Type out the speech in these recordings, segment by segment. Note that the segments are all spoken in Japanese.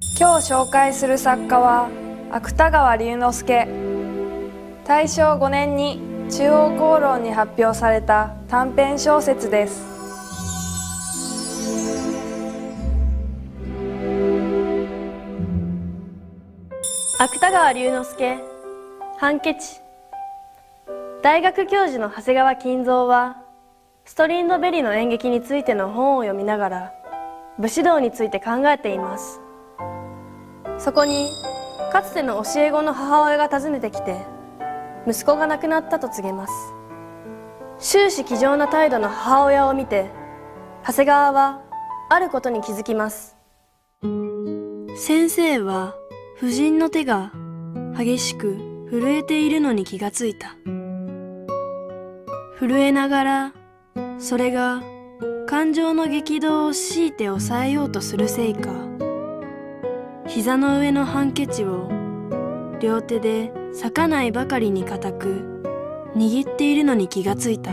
今日紹介する作家は芥川龍之介。大正5年に中央公論に発表された短編小説です。芥川龍之介判決。大学教授の長谷川金蔵はストリンドベリの演劇についての本を読みながら武士道について考えています。そこにかつての教え子の母親が訪ねてきて息子が亡くなったと告げます。終始気丈な態度の母親を見て長谷川はあることに気づきます。先生は夫人の手が激しく震えているのに気がついた。震えながらそれが感情の激動を強いて抑えようとするせいか。膝の上のハンケチを両手で裂かないばかりに固く握っているのに気がついた。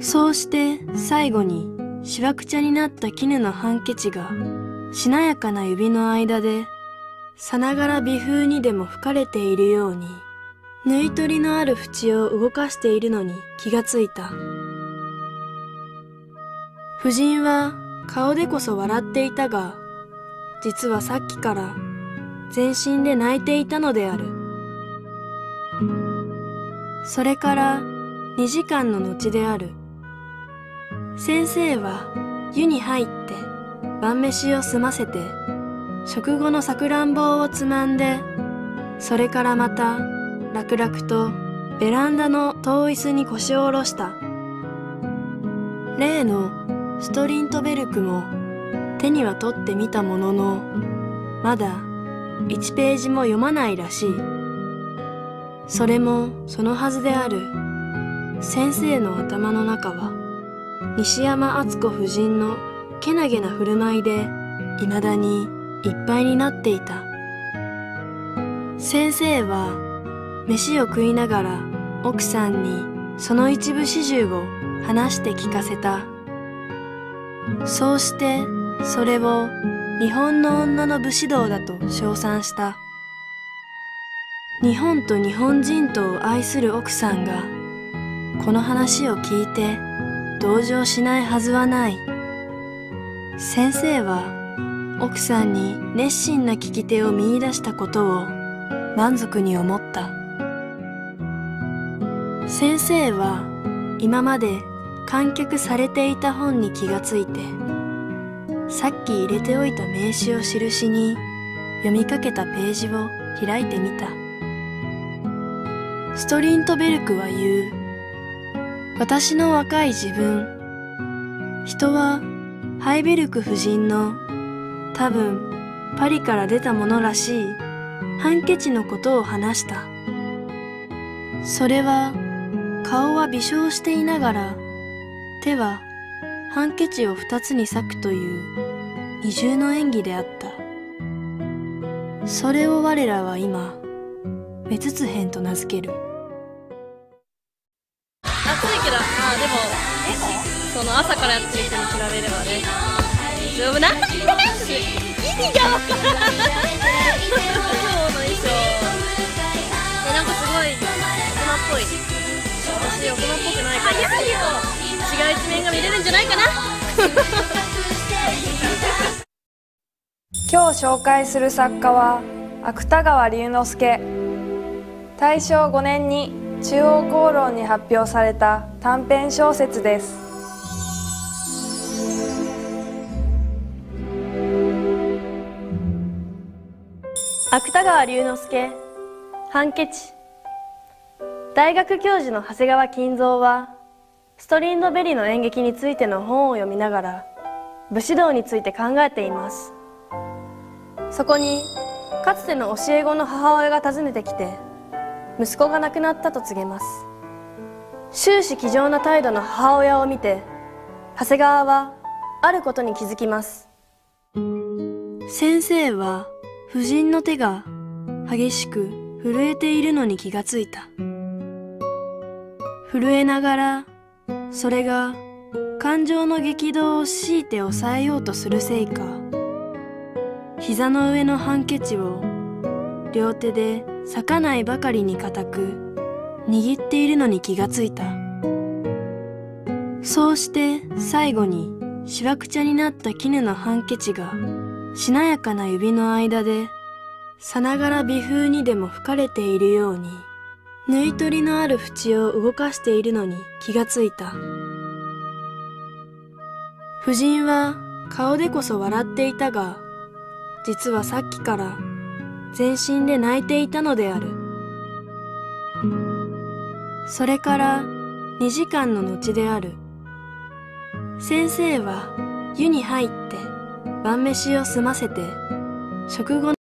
そうして最後にしわくちゃになった絹のハンケチがしなやかな指の間でさながら微風にでも吹かれているように縫い取りのある縁を動かしているのに気がついた。夫人は顔でこそ笑っていたが実はさっきから全身で泣いていたのである。それから2時間の後である。先生は湯に入って晩飯を済ませて食後のさくらんぼをつまんでそれからまた楽々とベランダの遠椅子に腰を下ろした。例のストリントベルクも手には取ってみたもののまだ1ページも読まないらしい。それもそのはずである。先生の頭の中は西山敦子夫人のけなげな振る舞いでいまだにいっぱいになっていた。先生は飯を食いながら奥さんにその一部始終を話して聞かせた。そうしてそれを日本の女の武士道だと称賛した。日本と日本人とを愛する奥さんがこの話を聞いて同情しないはずはない。先生は奥さんに熱心な聞き手を見いだしたことを満足に思った。先生は今まで観客されていた本に気がついてさっき入れておいた名刺を印に読みかけたページを開いてみた。ストリントベルクは言う。私の若い自分。人はハイベルク夫人の多分パリから出たものらしい。ハンケチのことを話した。それは顔は微笑していながら手はハンケチを二つに裂くという二重の演技であった。それを我らは今目つつ編と名付ける。暑いけどまあでもその朝からやってる人に比べればね。丈夫な意味が分からんう一面が見れるんじゃないかな。今日紹介する作家は芥川龍之介。大正5年に中央公論に発表された短編小説です。芥川龍之介。判決。大学教授の長谷川金蔵はストリンドベリの演劇についての本を読みながら武士道について考えています。そこにかつての教え子の母親が訪ねてきて息子が亡くなったと告げます。終始気丈な態度の母親を見て長谷川はあることに気づきます。先生は夫人の手が激しく震えているのに気がついた。震えながらそれが感情の激動を強いて抑えようとするせいか膝の上のハンケチを両手で裂かないばかりに固く握っているのに気がついた。そうして最後にしわくちゃになった絹のハンケチがしなやかな指の間でさながら微風にでも吹かれているように縫い取りのある縁を動かしているのに気がついた。夫人は顔でこそ笑っていたが、実はさっきから全身で泣いていたのである。それから2時間の後である。先生は湯に入って晩飯を済ませて食後の